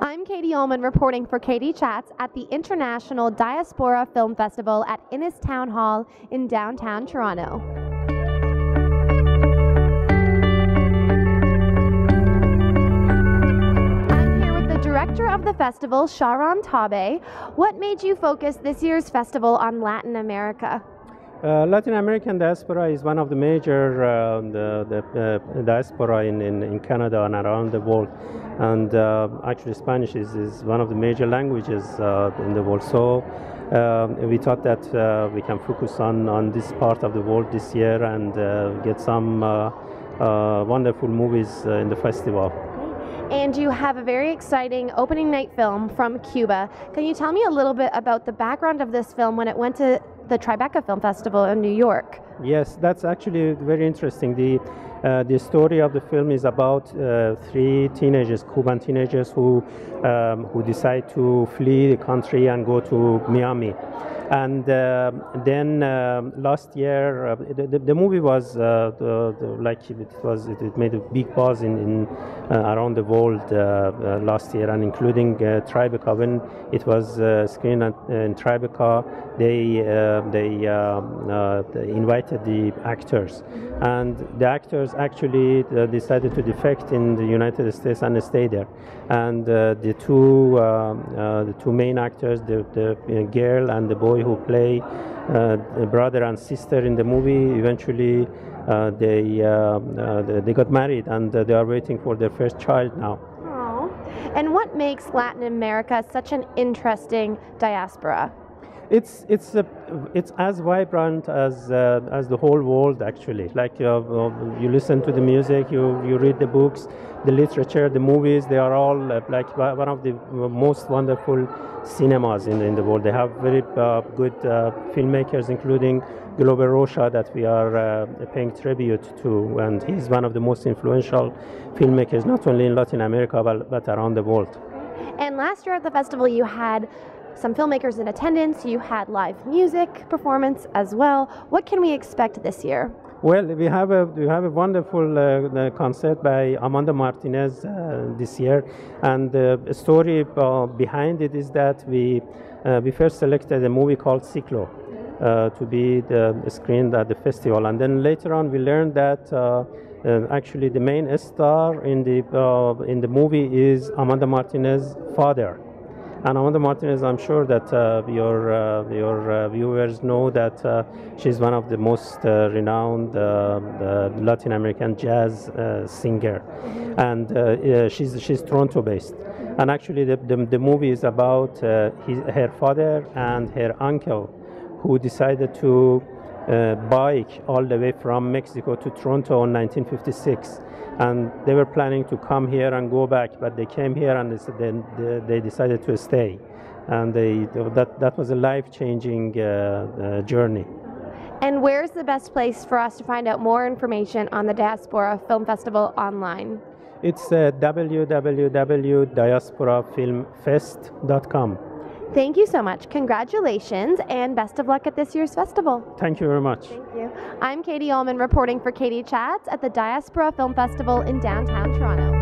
I'm Katie Uhlmann reporting for Katie Chats at the International Diaspora Film Festival at Innis Town Hall in downtown Toronto. I'm here with the director of the festival, Shahram Tabe. What made you focus this year's festival on Latin America? Uh, Latin American diaspora is one of the major uh, the, the uh, diaspora in, in, in, Canada and around the world. And uh, actually, Spanish is, is one of the major languages uh, in the world. So um, we thought that uh, we can focus on, on this part of the world this year and get some wonderful movies in the festival. And you have a very exciting opening night film from Cuba. Can you tell me a little bit about the background of this film when it went to the Tribeca Film Festival in New York. Yes, that's actually very interesting. The uh, the story of the film is about uh, three teenagers, Cuban teenagers, who um, who decide to flee the country and go to Miami. And uh, then um, last year, uh, the, the, movie was uh, the, the, like it was it, made a big buzz in, in uh, around the world last year, and including Tribeca. When it was screened in Tribeca, they they, um, they invited the actors, and the actors actually decided to defect in the United States and stay there. And the two um, the two main actors, the, the girl and the boy who play uh, brother and sister in the movie. Eventually, uh, they uh, they got married and they are waiting for their first child now. And what makes Latin America such an interesting diaspora? It's it's a, it's as vibrant as uh, as the whole world actually. Like uh, you listen to the music, you you read the books, the literature, the movies. They are all uh, like one of the most wonderful cinemas in, in the world. They have very uh, good uh, filmmakers, including Glauber Rocha, that we are uh, paying tribute to, and he's one of the most influential filmmakers, not only in Latin America but, but around the world. And last year at the festival, you had some filmmakers in attendance. You had live music performance as well. What can we expect this year? Well, we have a we have a wonderful uh, concert by Amanda Martinez uh, this year, and the story uh, behind it is that we uh, we first selected a movie called Ciclo uh, to be the, screened at the festival, and then later on we learned that. Uh, actually, the main star in the in the movie is Amanda Martinez's father, and Amanda Martinez, I'm sure that uh, your uh, your uh, viewers know that uh, she's one of the most uh, renowned uh, Latin American jazz singer, and she's she's Toronto-based. And actually, the, the, the movie is about his, her father and her uncle, who decided to bike all the way from Mexico to Toronto in 1956 and they were planning to come here and go back, but they came here and then they decided to stay, and they that that was a life-changing uh, uh, journey. And where's the best place for us to find out more information on the Diaspora Film Festival online? It's uh, www.diasporafilmfest.com. Thank you so much. Congratulations and best of luck at this year's festival. Thank you very much. Thank you. I'm Katie Uhlmann reporting for Katie Chats at the Diaspora Film Festival in downtown Toronto.